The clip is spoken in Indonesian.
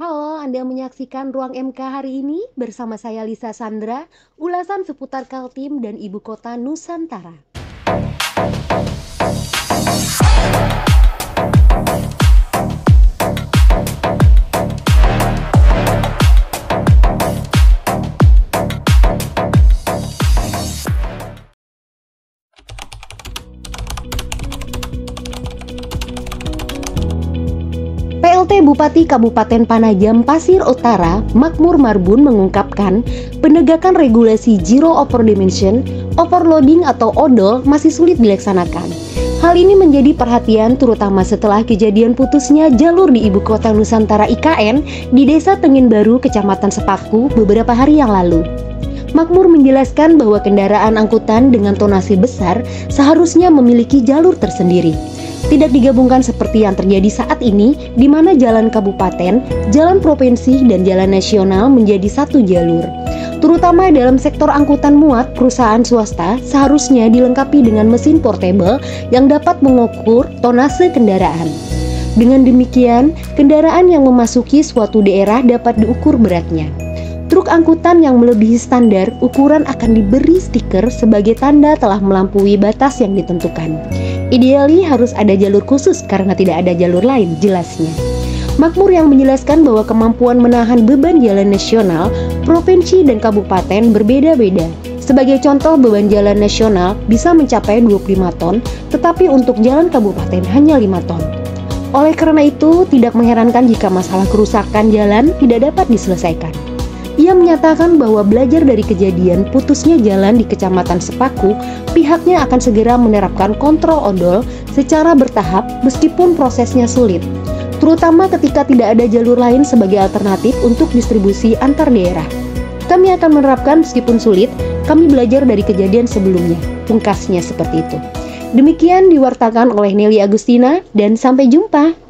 Halo, Anda menyaksikan Ruang MK hari ini bersama saya Lisa Sandra, ulasan seputar Kaltim dan Ibu Kota Nusantara. PLT Bupati Kabupaten Panajam Pasir Utara, Makmur Marbun mengungkapkan, penegakan regulasi Zero Over Dimension, overloading atau odol masih sulit dilaksanakan. Hal ini menjadi perhatian terutama setelah kejadian putusnya jalur di ibu kota Nusantara IKN di Desa Tengin Baru, Kecamatan Sepaku beberapa hari yang lalu. Makmur menjelaskan bahwa kendaraan angkutan dengan tonasi besar seharusnya memiliki jalur tersendiri tidak digabungkan seperti yang terjadi saat ini di mana jalan kabupaten, jalan provinsi, dan jalan nasional menjadi satu jalur. Terutama dalam sektor angkutan muat, perusahaan swasta seharusnya dilengkapi dengan mesin portable yang dapat mengukur tonase kendaraan. Dengan demikian, kendaraan yang memasuki suatu daerah dapat diukur beratnya. Truk angkutan yang melebihi standar ukuran akan diberi stiker sebagai tanda telah melampaui batas yang ditentukan. Ideali harus ada jalur khusus karena tidak ada jalur lain, jelasnya. Makmur yang menjelaskan bahwa kemampuan menahan beban jalan nasional, provinsi dan kabupaten berbeda-beda. Sebagai contoh, beban jalan nasional bisa mencapai 25 ton, tetapi untuk jalan kabupaten hanya 5 ton. Oleh karena itu, tidak mengherankan jika masalah kerusakan jalan tidak dapat diselesaikan. Ia menyatakan bahwa belajar dari kejadian putusnya jalan di Kecamatan Sepaku, pihaknya akan segera menerapkan kontrol odol secara bertahap meskipun prosesnya sulit, terutama ketika tidak ada jalur lain sebagai alternatif untuk distribusi antar daerah. Kami akan menerapkan meskipun sulit, kami belajar dari kejadian sebelumnya, pungkasnya seperti itu. Demikian diwartakan oleh Nelly Agustina dan sampai jumpa.